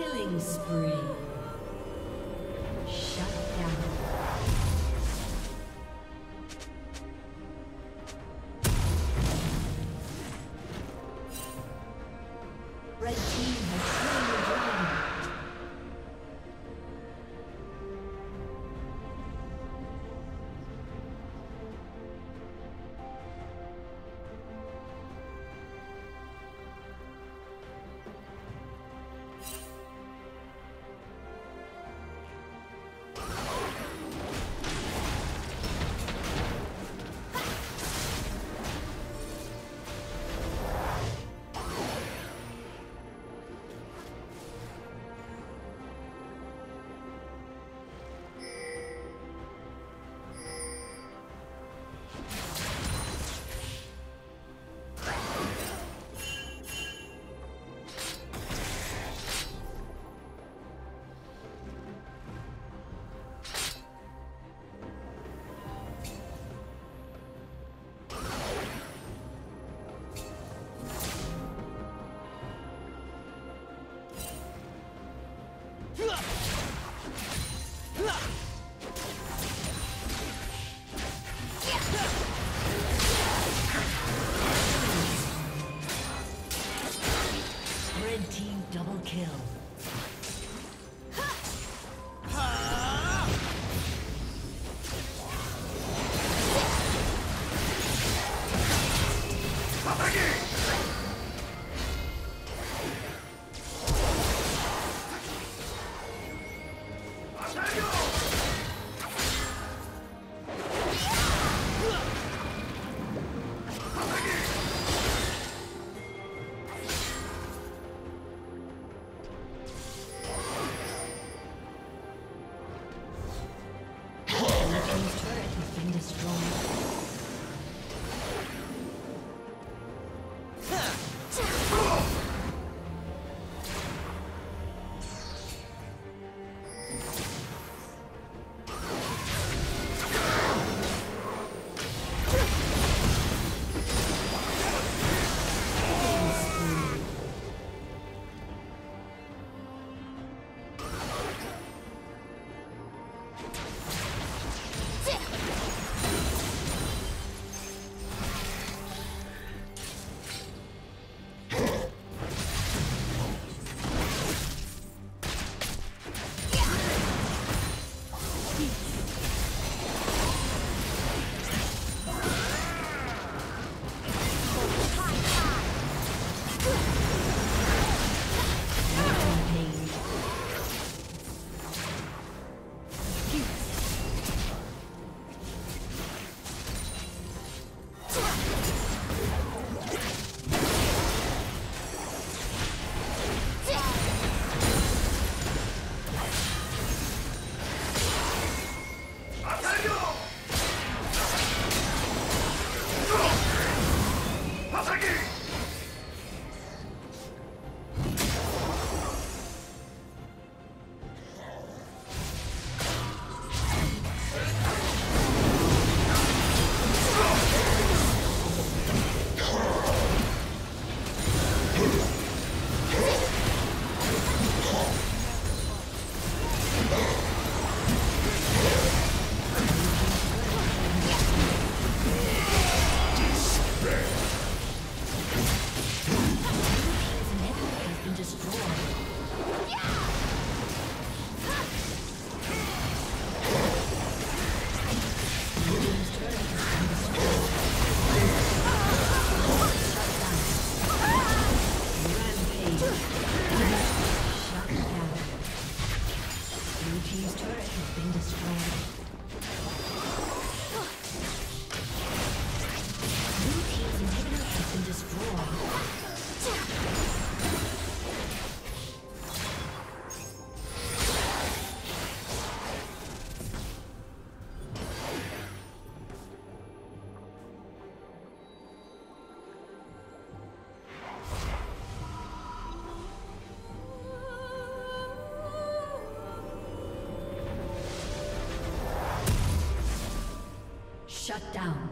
Killing spree. kill. Shut down.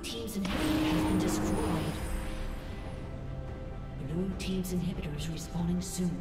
Team's inhibitor has been destroyed. Blue team's inhibitor is respawning soon.